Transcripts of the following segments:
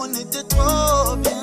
on était trop bien.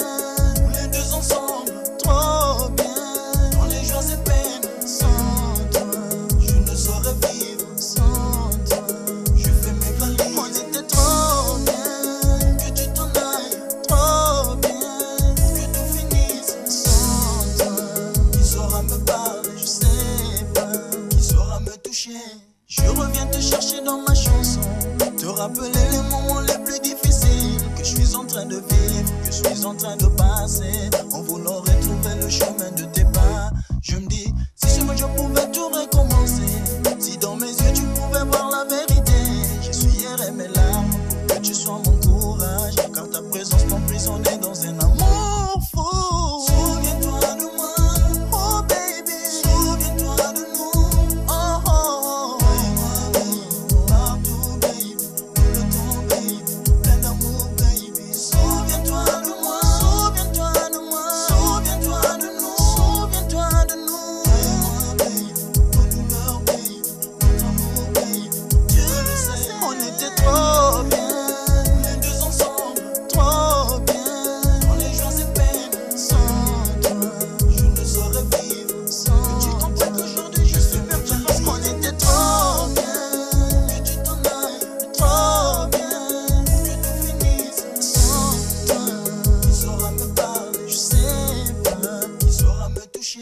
toucher.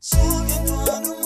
Souviens-toi de moi.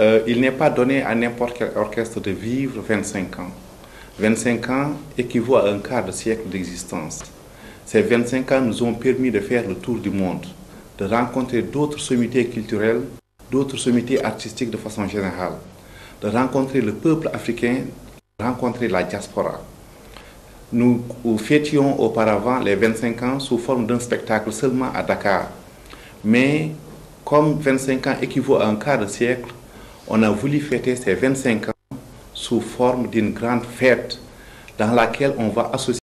Euh, il n'est pas donné à n'importe quel orchestre de vivre 25 ans. 25 ans équivaut à un quart de siècle d'existence. Ces 25 ans nous ont permis de faire le tour du monde, de rencontrer d'autres sommités culturelles, d'autres sommités artistiques de façon générale, de rencontrer le peuple africain, de rencontrer la diaspora. Nous fêtions auparavant les 25 ans sous forme d'un spectacle seulement à Dakar. Mais comme 25 ans équivaut à un quart de siècle, on a voulu fêter ses 25 ans sous forme d'une grande fête dans laquelle on va associer